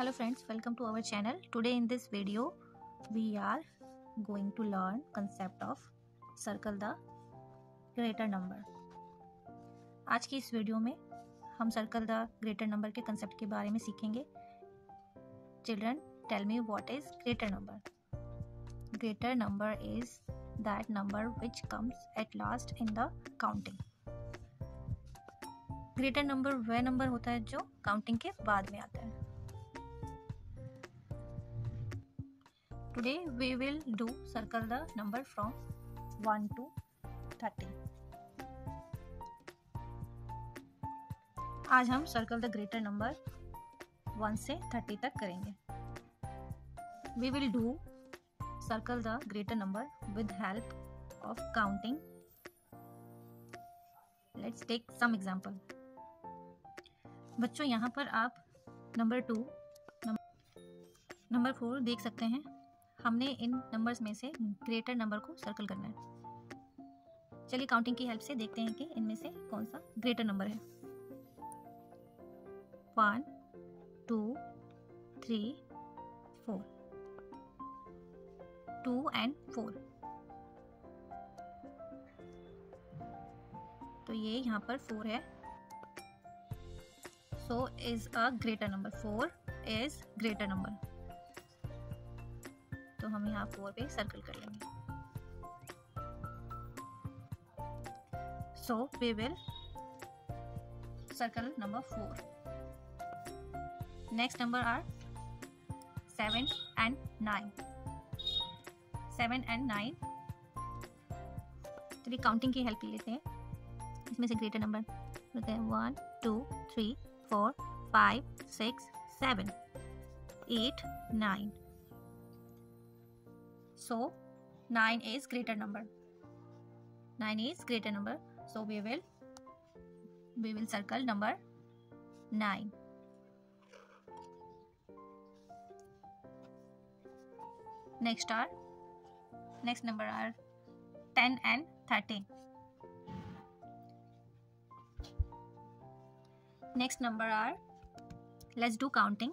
Hello friends welcome to our channel today in this video we are going to learn concept of circle the greater number आज की इस video में हम circle the greater number के concept के बारे में सीखेंगे children tell me what is greater number greater number is that number which comes at last in the counting greater number वह नंबर होता है जो काउंटिंग के बाद में आता है today we will do circle the number from 1 to 30 आज हम सर्कल द ग्रेटर नंबर 1 से 30 तक करेंगे we will do circle the greater number with help of counting let's take some example बच्चों यहाँ पर आप नंबर टू नंबर फोर देख सकते हैं हमने इन नंबर्स में से ग्रेटर नंबर को सर्कल करना है चलिए काउंटिंग की हेल्प से देखते हैं कि इनमें से कौन सा ग्रेटर नंबर है one two three four two and four तो ये यहाँ पर फोर है so is a greater number four is greater number तो हम यहाँ फोर पे सर्कल कर लेंगे so we will circle number 4 next number are 7 and 9 7 and 9 चलिए काउंटिंग की हेल्प लेते हैं इसमें से ग्रेटर नंबर होते हैं one two three four five six seven eight nine So 9 is greater number. 9 is greater number. So we will we will circle number 9. Next are next number are 10 and 13. Next number are let's do counting